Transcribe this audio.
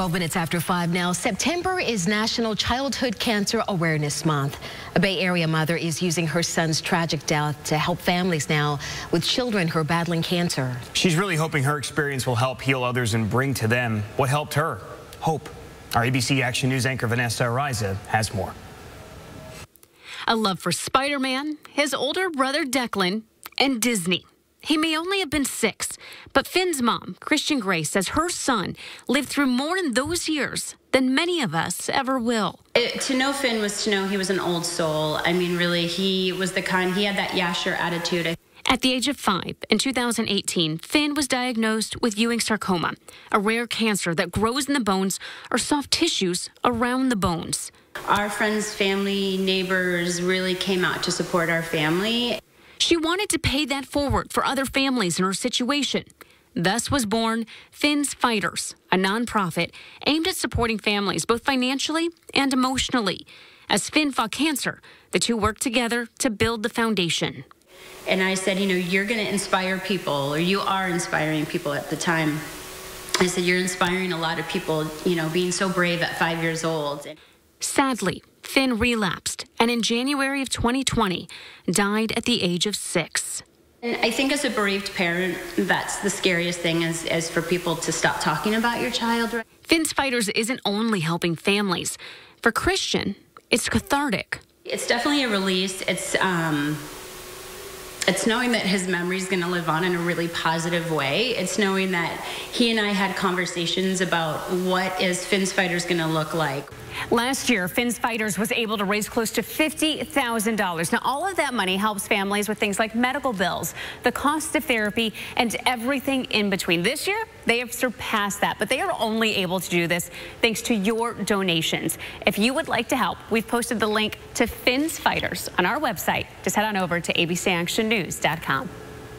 12 minutes after 5 now. September is National Childhood Cancer Awareness Month. A Bay Area mother is using her son's tragic death to help families now with children who are battling cancer. She's really hoping her experience will help heal others and bring to them what helped her, hope. Our ABC Action News anchor Vanessa Ariza has more. A love for Spider-Man, his older brother Declan, and Disney. He may only have been six, but Finn's mom, Christian Grace, says her son lived through more in those years than many of us ever will. It, to know Finn was to know he was an old soul. I mean, really, he was the kind, he had that yasher attitude. At the age of five, in 2018, Finn was diagnosed with Ewing sarcoma, a rare cancer that grows in the bones or soft tissues around the bones. Our friends, family, neighbors really came out to support our family. She wanted to pay that forward for other families in her situation. Thus was born Finn's Fighters, a nonprofit aimed at supporting families both financially and emotionally. As Finn fought cancer, the two worked together to build the foundation. And I said, you know, you're going to inspire people, or you are inspiring people at the time. I said, you're inspiring a lot of people, you know, being so brave at five years old. Sadly, Finn relapsed and in January of 2020 died at the age of six. And I think as a bereaved parent, that's the scariest thing is, is for people to stop talking about your child. Finn's Fighters isn't only helping families. For Christian, it's cathartic. It's definitely a release. It's um, it's knowing that his memory is going to live on in a really positive way. It's knowing that he and I had conversations about what is Finn's Fighters going to look like. Last year, Finn's Fighters was able to raise close to $50,000. Now, all of that money helps families with things like medical bills, the cost of therapy, and everything in between. This year, they have surpassed that, but they are only able to do this thanks to your donations. If you would like to help, we've posted the link to Finn's Fighters on our website. Just head on over to abcactionnews.com.